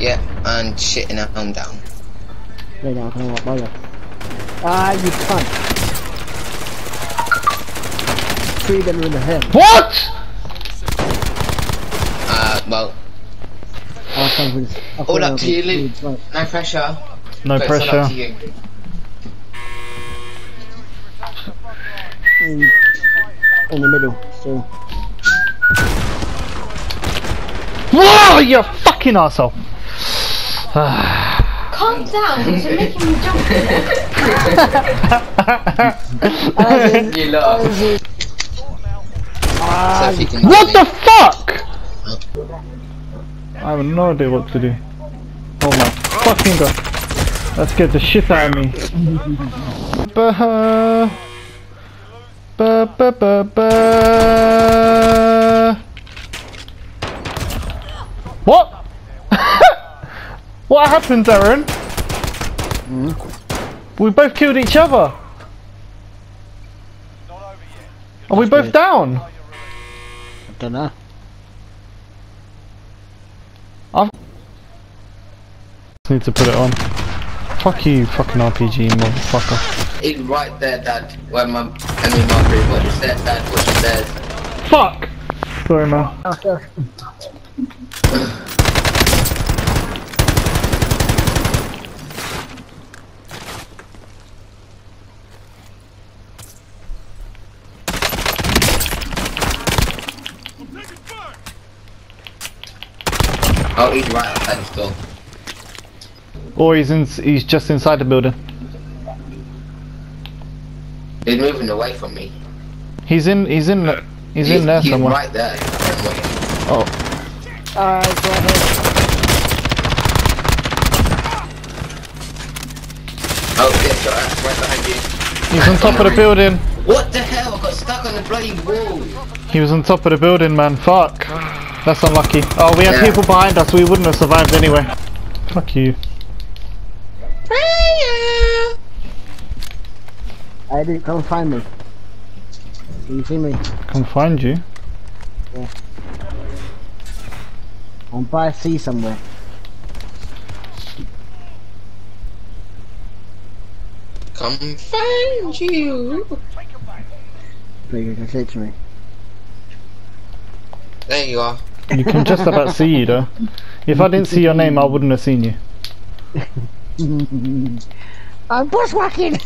Yeah, and shitting a home down. Lay down, come on, bugger. Ah, you cunt. Three them in the head. What? Uh, well, I'll come for this. I'll all come up to you. Luke. It's like- No pressure. No but pressure. up in, in the middle. So Whoa, you fucking asshole. Calm down, you're making me jump. You lost. So if you can what the fuck? I have no idea what to do. Oh my fucking god. Let's get the shit out of me. Ba ba ba ba ba. What? What happened, Darren? We both killed each other. Are we both down? I don't know. I Need to put it on. Fuck you, fucking RPG, motherfucker. It's right there, Dad. Where my, I mean, Margaret, what is that, Dad? What she says. Fuck! Sorry, man. Oh, he's right outside the store. Or he's in, he's just inside the building. He's moving away from me. He's in, he's in, the- he's in there he's somewhere. right there. Oh, ahead. Oh, yeah, right behind you. he's on top of the building. What the hell? I got stuck on the bloody wall. He was on top of the building, man. Fuck. That's unlucky. Oh, we had Yeah. people behind us. We wouldn't have survived anyway. Fuck you. I didn't come find me. Can you see me? Come find you. I'm by sea somewhere. Come find you. Like you can say to me. There you are. You can just about see you though. If I didn't see your name, I wouldn't have seen you. I'm bushwhacking!